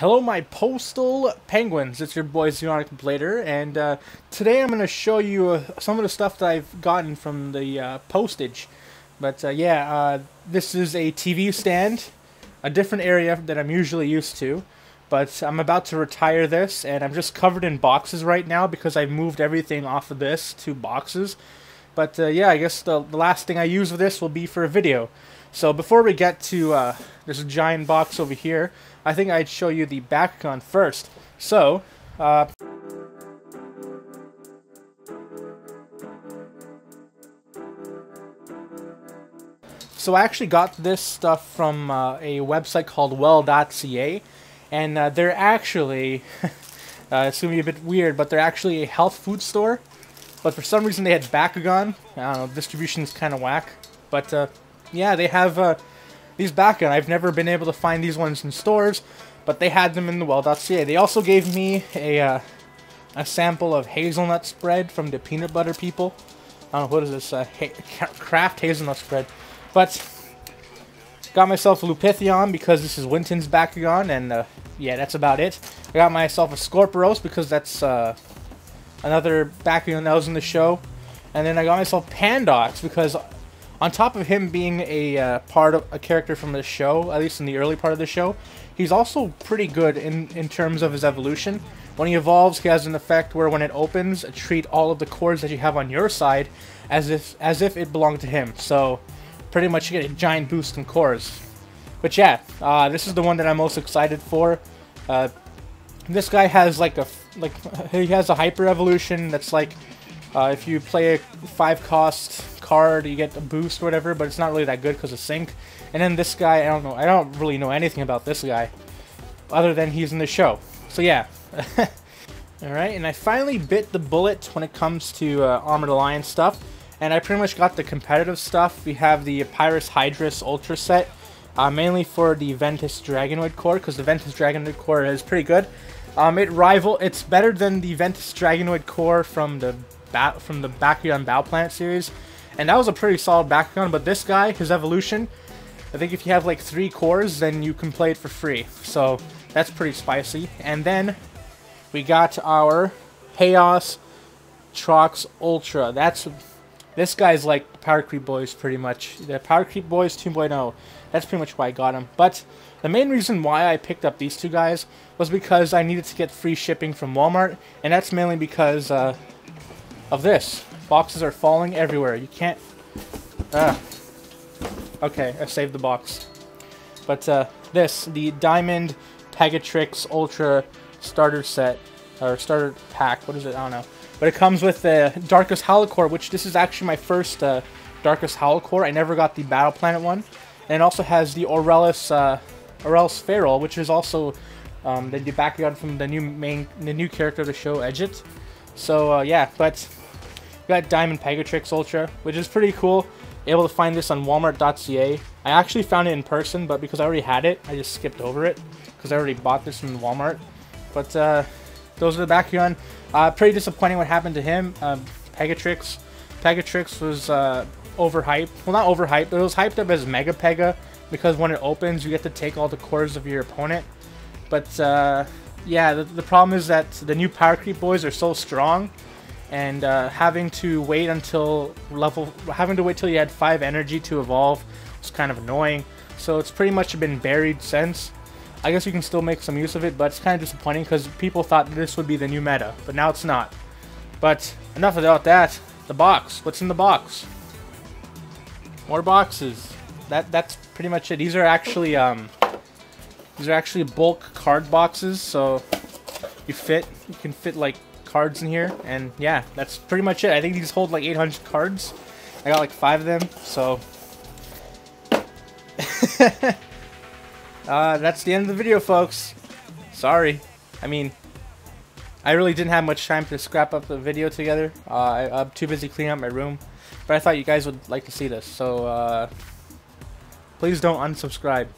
Hello, my postal penguins. It's your boy Zeonic Blader, and uh, today I'm going to show you uh, some of the stuff that I've gotten from the uh, postage. But uh, yeah, uh, this is a TV stand, a different area that I'm usually used to. But I'm about to retire this, and I'm just covered in boxes right now because I've moved everything off of this to boxes. But uh, yeah, I guess the, the last thing I use of this will be for a video. So before we get to uh, a giant box over here, I think I'd show you the Bakugan first. So, uh, So I actually got this stuff from uh, a website called well.ca, and uh, they're actually, uh, it's going to be a bit weird, but they're actually a health food store. But for some reason they had Bakugan. I don't know, distribution is kind of whack. But uh, yeah, they have these Bakugan. I've never been able to find these ones in stores, but they had them in the well.ca. They also gave me a, uh, a sample of hazelnut spread from the peanut butter people. I don't know, what is this? Uh, ha Kraft hazelnut spread. But got myself a Lupitheon because this is Wynton's Bakugan, and uh, yeah, that's about it. I got myself a Scorpiros because that's uh, another Bakugan that was in the show. And then I got myself Pandoxx because on top of him being a uh, part of a character from the show, at least in the early part of the show, he's also pretty good in, in terms of his evolution. When he evolves, he has an effect where when it opens, treat all of the cores that you have on your side as if as if it belonged to him. So pretty much you get a giant boost in cores. But yeah, uh, this is the one that I'm most excited for. Uh, this guy has like a like he has a hyper evolution that's like uh, if you play a five cost card, you get a boost or whatever, but it's not really that good because of sync. And then this guy, I don't know, I don't really know anything about this guy, other than he's in the show. So yeah. Alright, and I finally bit the bullet when it comes to uh, Armored Alliance stuff. And I pretty much got the competitive stuff. We have the Pyrus Hydorous Ultra set, uh, mainly for the Ventus Dragonoid core, because the Ventus Dragonoid core is pretty good. Um, it rival, it's better than the Ventus Dragonoid core from the from the Bakugan Battle Planet series, and that was a pretty solid Bakugan. But this guy, his evolution, I think if you have like three cores, then you can play it for free. So that's pretty spicy. And then we got our Haos Trox Ultra. That's this guy's like Power Creep Boys pretty much. The Power Creep Boys 2.0. That's pretty much why I got him. But the main reason why I picked up these two guys was because I needed to get free shipping from Walmart, and that's mainly because uh, of this. Boxes are falling everywhere. You can't... Ah. Okay, I saved the box. But uh, this, the Diamond Pegatrix Ultra Starter Set, or Starter Pack, what is it? I don't know. But it comes with the Darkus Holocore, which this is actually my first uh, Darkus Holocore. I never got the Battle Planet one. And it also has the Aurelus, uh, Aurelus Feral, which is also um, the, the Bakugan from the new main, the new character of the show, Edgit. So uh, yeah, but got Diamond Pegatrix Ultra, which is pretty cool. Able to find this on Walmart.ca. I actually found it in person, but because I already had it, I just skipped over it because I already bought this from Walmart. But uh, those are the Bakugan. Uh, pretty disappointing what happened to him. Um, Pegatrix. Pegatrix was uh, overhyped. Well, not overhyped, but it was hyped up as Mega Pega because when it opens, you get to take all the cores of your opponent. But uh, yeah, the, the problem is that the new Power Creep boys are so strong and uh, having to wait until level, having to wait till you had 5 energy to evolve was kind of annoying. So it's pretty much been buried since. I guess you can still make some use of it, but it's kind of disappointing because people thought this would be the new meta, but now it's not. But enough about that. The box. What's in the box? More boxes. That that's pretty much it. These are actually um these are actually bulk card boxes, so you fit you can fit like cards in here, and yeah, that's pretty much it. I think these hold like 800 cards. I got like five of them, so... uh, that's the end of the video, folks. Sorry. I mean, I really didn't have much time to scrap up the video together. Uh, I, am too busy cleaning up my room. But I thought you guys would like to see this, so uh, please don't unsubscribe.